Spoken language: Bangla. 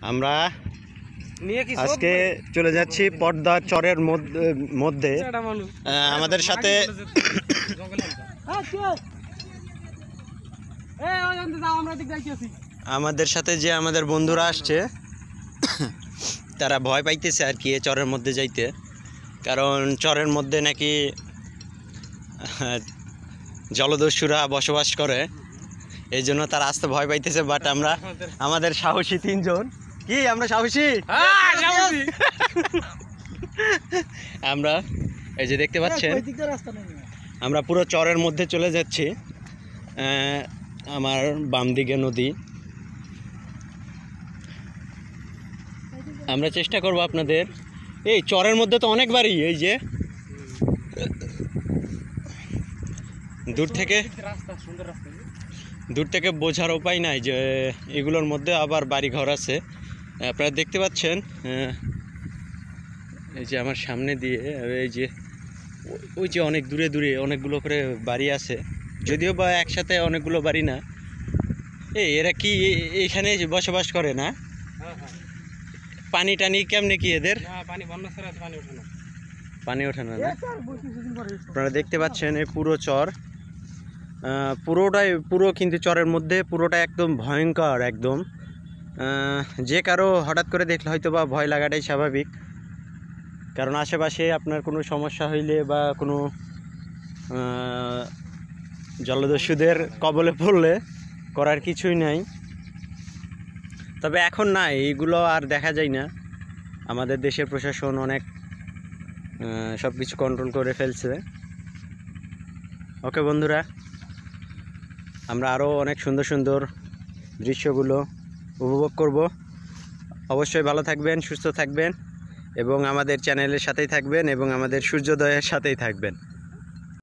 আমরা- আজকে চলে যাচ্ছি পর্দা চরের মধ্যে আমাদের সাথে আমাদের সাথে যে আমাদের বন্ধুরা আসছে তারা ভয় পাইতেছে আর কি এ চরের মধ্যে যাইতে। কারণ চরের মধ্যে নাকি জলদস্যুরা বসবাস করে। এই জন্য তারা আসতে ভয় পাইতেছে বাট আমরা আমাদের সাহসী তিনজন। কি আমরা সাহসী? আমরা এই যে দেখতে পাচ্ছেন আমরা পুরো চরের মধ্যে চলে যাচ্ছি। আমার বাম দিকে নদী। আমরা চেষ্টা করব আপনাদের। এই চরের মধ্যে তো অনেক বাড়ি এই যে। দূর থেকে রাস্তা সুন্দর রাস্তা দূর থেকে বোঝার উপায় নাই যে এগুলোর মধ্যে আবার বাড়ি ঘর আছে আপনারা দেখতে পাচ্ছেন এই যে আমার সামনে দিয়ে এই যে ওই যে অনেক দূরে দূরে অনেকগুলো করে বাড়ি আছে। যদিও বা একসাথে অনেকগুলো বাড়ি না। এই এরা কি এখানে বসবাস করে না? হ্যাঁ হ্যাঁ। পানি টানি কেমনে কি এদের? পানি বন্যা ছাড়া পানি ওঠে না। আপনারা দেখতে পাচ্ছেন এই পুরো চর। পুরোটাই, পুরো কিন্তু চরের মধ্যে, পুরোটা একদম ভয়ঙ্কর একদম। যে কারও হঠাৎ করে দেখলে হয়তো বা ভয় লাগাটাই স্বাভাবিক। কারণ আশেপাশে আপনার কোনো সমস্যা হইলে বা কোনো জলদস্যুদের কবলে পড়লে করার কিছুই নাই। তবে এখন না, এইগুলো আর দেখা যায় না। আমাদের দেশের প্রশাসন অনেক সব কিছু কন্ট্রোল করে ফেলছে। ওকে বন্ধুরা আমরা আরও অনেক সুন্দর সুন্দর দৃশ্যগুলো উপভোগ করব। অবশ্যই ভালো থাকবেন, সুস্থ থাকবেন এবং আমাদের চ্যানেলের সাথেই থাকবেন এবং আমাদের সূর্যোদয়ের সাথেই থাকবেন।